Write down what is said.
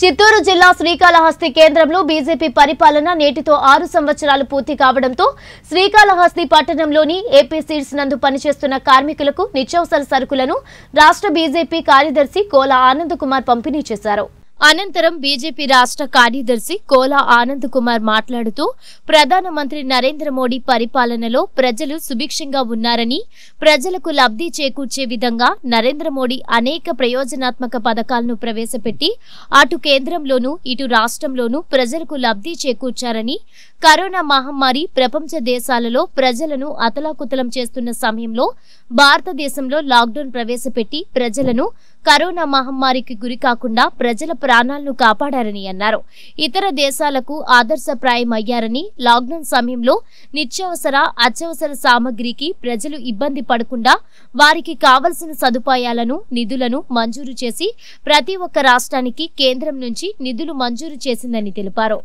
చిత్తూరు జిల్లా శ్రీకాళహస్తి కేంద్రంలో బీజేపీ పరిపాలన నేటితో ఆరు సంవత్సరాలు పూర్తి కావడంతో శ్రీకాళహస్తి పట్టణంలోని ఏపీ సీడ్స్ నందు పనిచేస్తున్న కార్మికులకు నిత్యావసర సరుకులను రాష్ట్ర బీజేపీ కార్యదర్శి కోల ఆనంద్ కుమార్ పంపిణీ చేశారు. అనంతరం బీజేపీ రాష్ట్ర కార్యదర్శి కోలా ఆనంద్ కుమార్ మాట్లాడుతూ ప్రధానమంత్రి నరేంద్ర మోడీ పరిపాలనలో ప్రజలు సుభిక్షంగా ఉన్నారని ప్రజలకు లబ్ధి చేకూర్చే విధంగా నరేంద్ర మోడీ అనేక ప్రయోజనాత్మక పథకాలను ప్రవేశపెట్టి అటు కేంద్రంలోనూ ఇటు రాష్ట్రంలోనూ ప్రజలకు లబ్ధి చేకూర్చారని కరోనా మహమ్మారి ప్రపంచ దేశాలలో ప్రజలను అతలాకుతలం చేస్తున్న సమయంలో భారతదేశంలో లాక్డౌన్ ప్రవేశపెట్టి ప్రజలను కరోనా మహమ్మారికి గురి కాకుండా ప్రజల ప్రాణాలను కాపాడారని అన్నారు. ఇతర దేశాలకు ఆదర్శప్రాయం అయ్యారని లాక్డౌన్ సమయంలో నిత్యావసర అత్యవసర సామగ్రికి ప్రజలు ఇబ్బంది పడకుండా వారికి కావలసిన సదుపాయాలను నిధులను మంజూరు చేసి ప్రతి ఒక్క రాష్ట్రానికి కేంద్రం నుంచి నిధులు మంజూరు చేసిందని తెలిపారు.